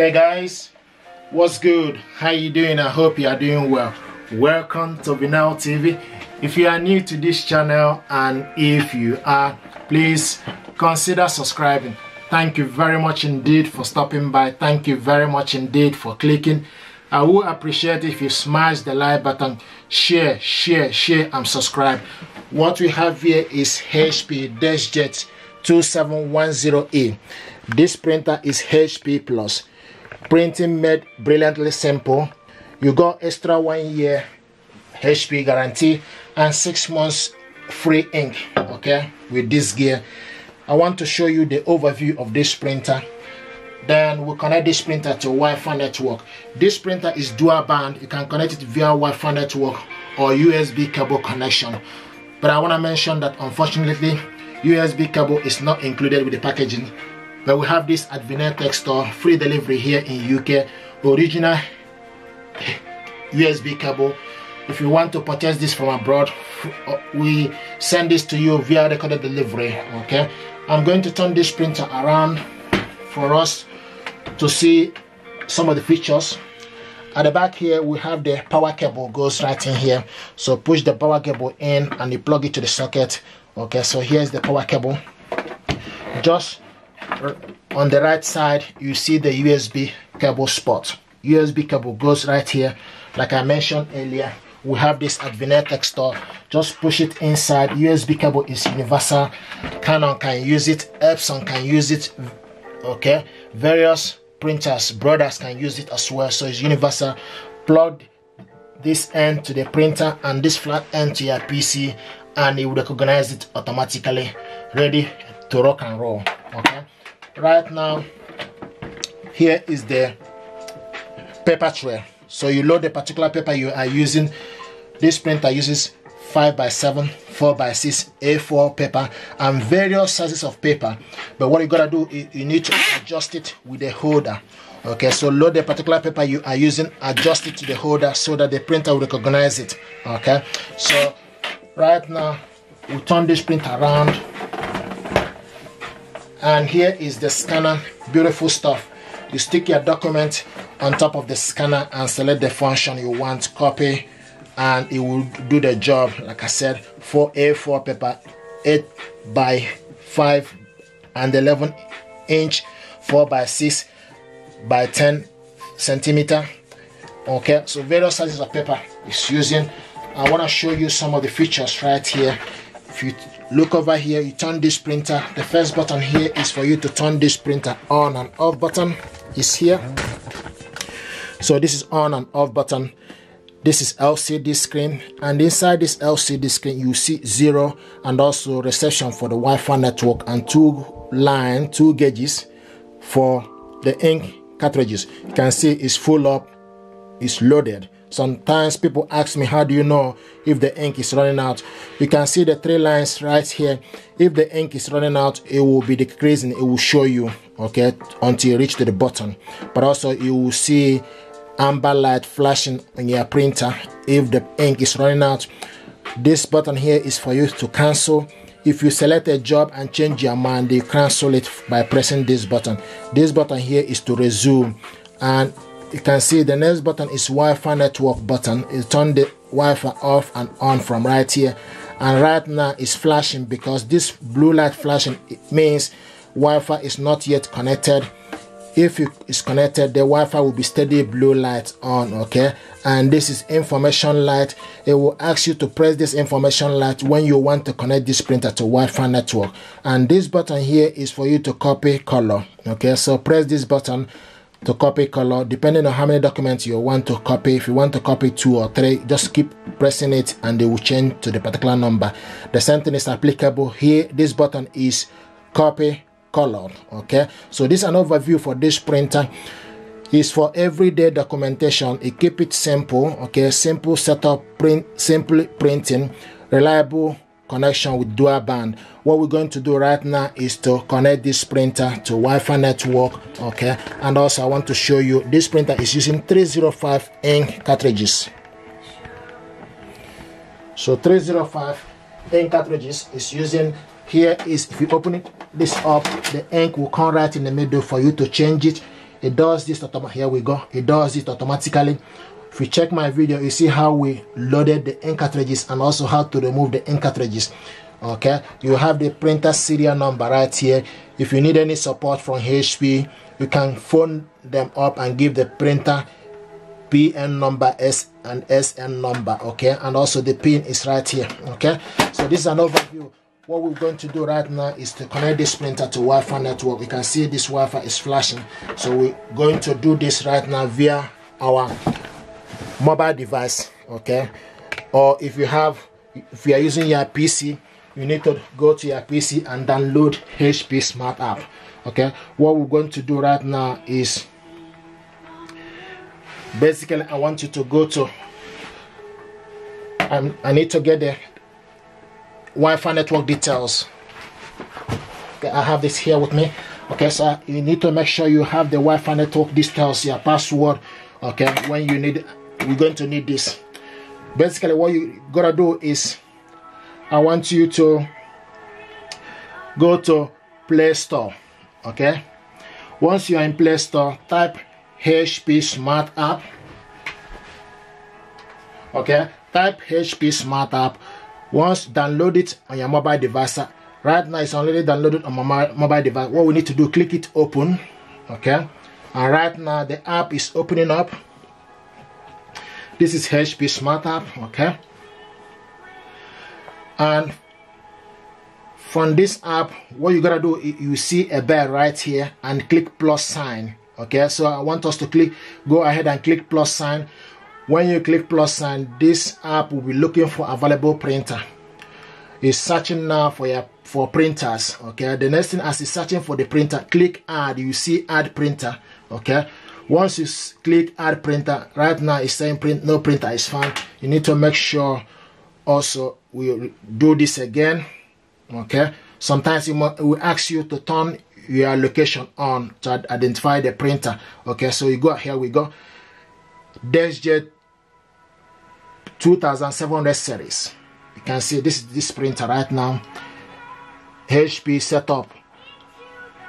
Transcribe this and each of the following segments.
Hey guys, what's good? How you doing? I hope you are doing well. Welcome to Vinnel TV. If you are new to this channel and if you are, please consider subscribing. Thank you very much indeed for stopping by. Thank you very much indeed for clicking. I would appreciate if you smash the like button, share, share, share, and subscribe. What we have here is HP DeskJet 2710E. This printer is HP Plus. Printing made brilliantly simple. You got extra one year HP guarantee and six months free ink. Okay, with this gear. I want to show you the overview of this printer. Then we connect this printer to Wi-Fi network. This printer is dual band. You can connect it via Wi-Fi network or USB cable connection. But I want to mention that unfortunately, USB cable is not included with the packaging. But we have this at Vinneltech store, free delivery here in UK, original USB cable. If you want to purchase this from abroad, we send this to you via recorded delivery. Okay, I'm going to turn this printer around for us to see some of the features. At the back here we have the power cable goes right in here. So push the power cable in and you plug it to the socket okay? So here's the power cable. Just on the right side you see the USB cable spot. USB cable goes right here. Like I mentioned earlier we have this at Vinneltech store. Just push it inside. USB cable is universal. Canon can use it. Epson can use it. Okay? Various printers brothers can use it as well. So it's universal. Plug this end to the printer and this flat end to your PC and it will recognize it automatically. Ready to rock and roll okay. Right now here is the paper tray. So you load the particular paper you are using. This printer uses 5 by 7 4 by 6 A4 paper and various sizes of paper. But what you gotta do is you need to adjust it with the holder. Okay so load the particular paper you are using adjust it to the holder so that the printer will recognize it. Okay so right now we turn this printer around and here is the scanner. Beautiful stuff. You stick your document on top of the scanner and select the function you want copy and it will do the job like I said for A4 paper 8 by 5 and 11 inch 4 by 6 by 10 centimeter. Okay so various sizes of paper is using. I want to show you some of the features right here. If you look over here you turn this printer. The first button here is for you to turn this printer on and off button. Is here. So this is on and off button. This is LCD screen. And inside this LCD screen you see zero and also reception for the Wi-Fi network and two line two gauges for the ink cartridges. You can see it's full up it's loaded sometimes people ask me how do you know if the ink is running out? You can see the three lines right here. If the ink is running out it will be decreasing. It will show you okay until you reach to the button but also you will see amber light flashing on your printer. If the ink is running out this button here is for you to cancel. If you select a job and change your mind you cancel it by pressing this button. This button here is to resume. And you can see the next button is Wi-Fi network button. It turn the Wi-Fi off and on from right here. And right now it's flashing because this blue light flashing it means Wi-Fi is not yet connected. If it is connected the Wi-Fi will be steady blue light on okay? And this is information light. It will ask you to press this information light when you want to connect this printer to Wi-Fi network. And this button here is for you to copy color okay? So press this button to copy color depending on how many documents you want to copy. If you want to copy two or three just keep pressing it and they will change to the particular number. The same thing is applicable here. This button is copy color okay? So this is an overview for this printer. Is for everyday documentation. It keep it simple okay? Simple setup print simply printing reliable connection with dual band. What we're going to do right now is to connect this printer to Wi-Fi network okay? And also I want to show you this printer is using 305 ink cartridges. So 305 ink cartridges is using here is if you open it this up the ink will come right in the middle for you to change it. It does this here we go. It does it automatically if you check my video you see how we loaded the ink cartridges and also how to remove the ink cartridges okay? You have the printer serial number right here. If you need any support from hp you can phone them up and give the printer pn number s and sn number okay? And also the pin is right here okay? So this is an overview. What we're going to do right now is to connect this printer to Wi-Fi network. You can see this Wi-Fi is flashing. So we're going to do this right now via our mobile device, okay? Or if you have, if you are using your PC, you need to go to your PC and download HP Smart App, okay? What we're going to do right now is basically I want you to go to I, I need to get the Wi-Fi network details. Okay, I have this here with me. Okay, so you need to make sure you have the Wi-Fi network details, your password. Okay, when you need, we're going to need this. Basically, what you gotta do is, I want you to go to Play Store. Okay, once you're in Play Store, type HP Smart App. Okay, type HP Smart App once download it on your mobile device uh, right now it's already downloaded on my mobile device what we need to do click it open okay and right now the app is opening up this is HP smart app okay? And from this app what you gotta do you see a bell right here and click plus sign okay? So I want us to click go ahead and click plus sign. When you click plus sign this app will be looking for available printer. It's searching now for your for printers okay? The next thing as it's searching for the printer click add. You see add printer okay once you click add printer right now it's saying print no printer is found you need to make sure also we do this again okay? Sometimes it will ask you to turn your location on to identify the printer okay? So you go here we go. DeskJet 2700 series. You can see this is this printer right now. HP setup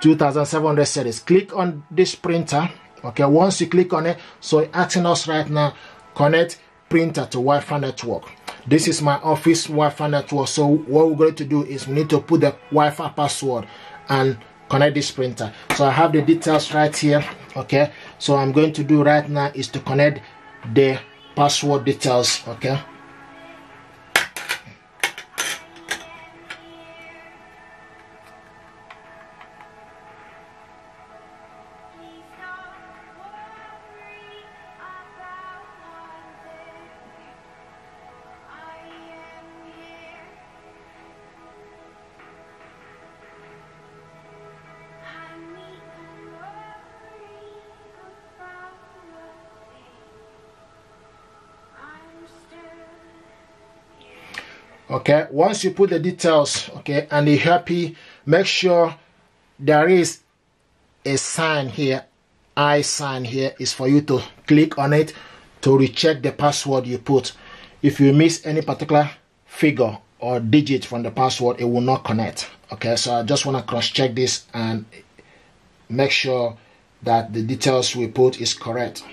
2700 series. Click on this printer okay once you click on it so asking us right now connect printer to Wi-Fi network. This is my office Wi-Fi network so what we're going to do is we need to put the Wi-Fi password and connect this printer. So I have the details right here okay? So I'm going to do right now is to connect the password details okay okay once you put the details okay and you're happy make sure there is a sign here i sign here is for you to click on it to recheck the password you put. If you miss any particular figure or digit from the password it will not connect. Okay so i just want to cross check this and make sure that the details we put is correct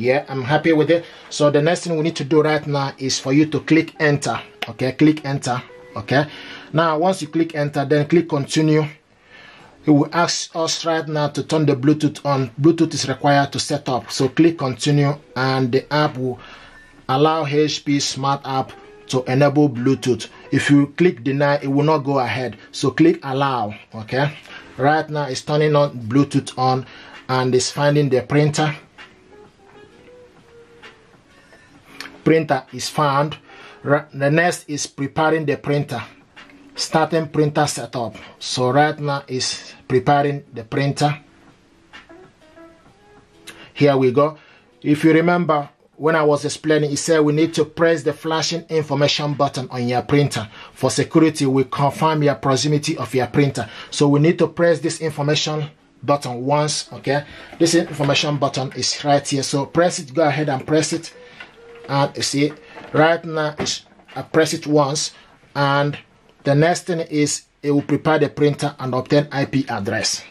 yeah i'm happy with it. So the next thing we need to do right now is for you to click enter okay? Click enter okay? Now once you click enter then click continue. It will ask us right now to turn the bluetooth on. Bluetooth is required to set up. So click continue and the app will allow hp smart app to enable bluetooth. If you click deny it will not go ahead. So click allow okay? Right now it's turning on bluetooth on and it's finding the printer printer is found the next is preparing the printer starting printer setup so right now is preparing the printer here we go if you remember when I was explaining, it said we need to press the flashing information button on your printer. For security, we confirm your proximity of your printer. So we need to press this information button once, okay? This information button is right here. So press it, go ahead and press it and you see right now I press it once and the next thing is it will prepare the printer and obtain IP address.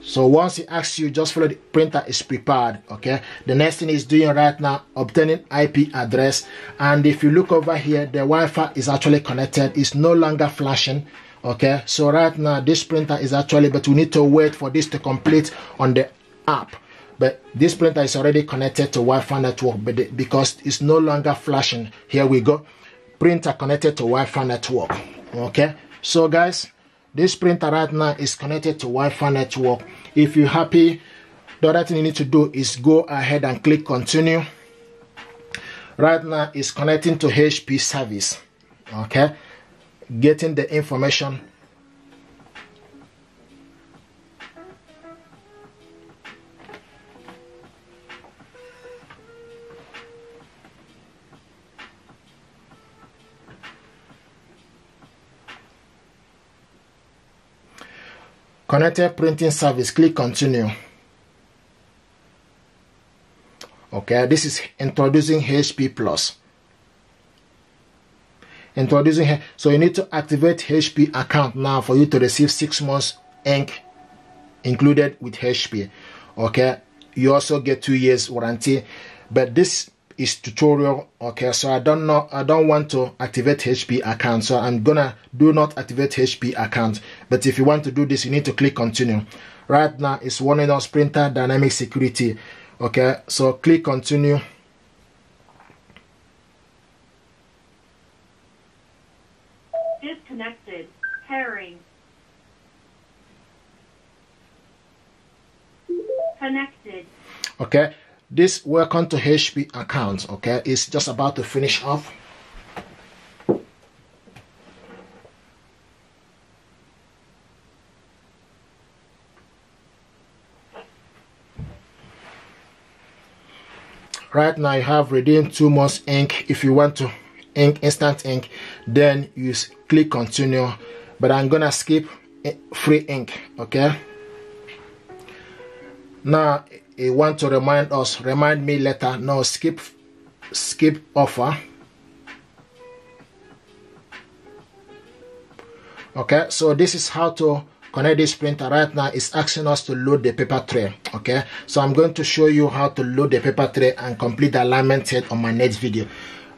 So once it asks you, just follow the printer is prepared. Okay. The next thing is doing right now, obtaining IP address. And if you look over here, the Wi-Fi is actually connected. It's no longer flashing. Okay. So right now, this printer is actually, but we need to wait for this to complete on the app. But this printer is already connected to Wi-Fi network, but the, because it's no longer flashing. Here we go. Printer connected to Wi-Fi network. Okay. So guys, this printer right now is connected to Wi-Fi network. If you're happy, the other thing you need to do is go ahead and click continue. Right now it's connecting to HP service. Okay, getting the information connected printing service click continue. Okay this is introducing HP plus. Introducing so you need to activate HP account now for you to receive six months ink included with HP okay you also get two years warranty but this is tutorial okay? So i don't know i don't want to activate hp account so i'm gonna do not activate hp account. But if you want to do this you need to click continue. Right now it's warning us printer dynamic security okay? So click continue. Disconnected. Pairing. Connected. Okay this welcome to HP account, okay, it's just about to finish off. Right now you have redeemed two months ink. If you want to ink instant ink, then you click continue. But I'm gonna skip eh, free ink, okay? Now he want to remind us remind me later. No skip skip offer. Okay so this is how to connect this printer. Right now it's asking us to load the paper tray. Okay so i'm going to show you how to load the paper tray and complete the alignment set on my next video.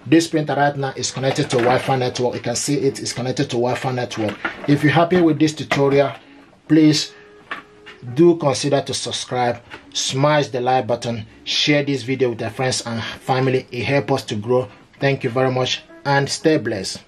This printer right now is connected to wi-fi network. You can see it is connected to wi-fi network. If you're happy with this tutorial please do consider to subscribe smash the like button share this video with your friends and family. It helps us to grow. Thank you very much and stay blessed